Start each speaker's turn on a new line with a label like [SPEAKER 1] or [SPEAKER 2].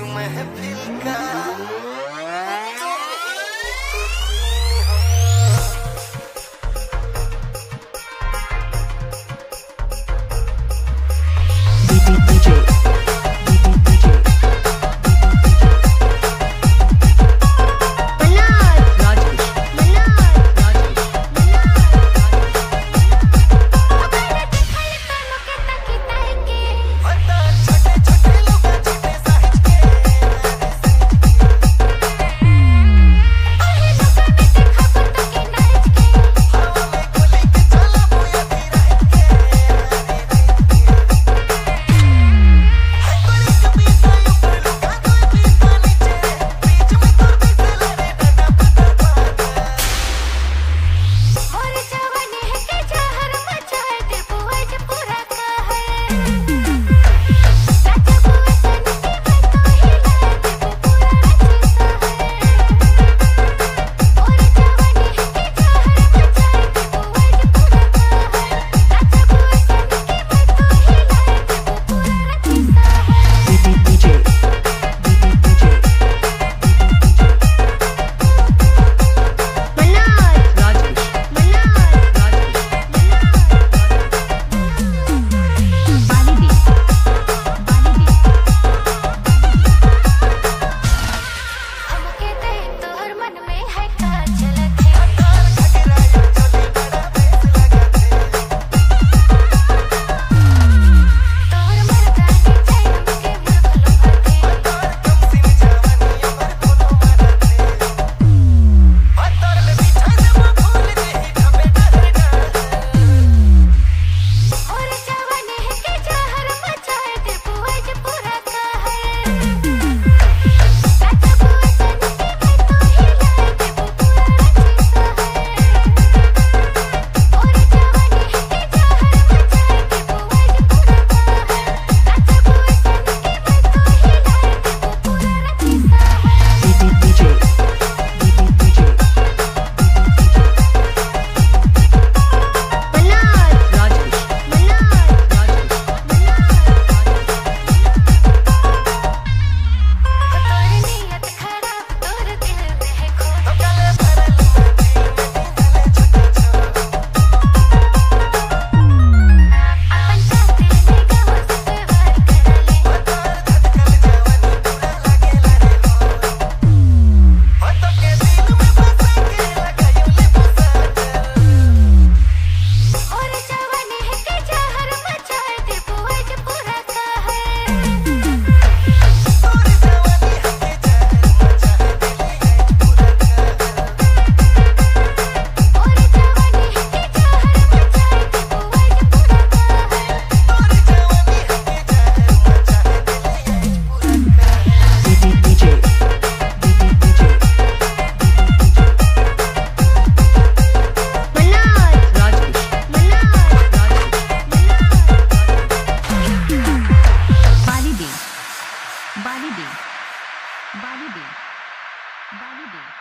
[SPEAKER 1] uma réplica.
[SPEAKER 2] বাড়ি দে বাড়ি দে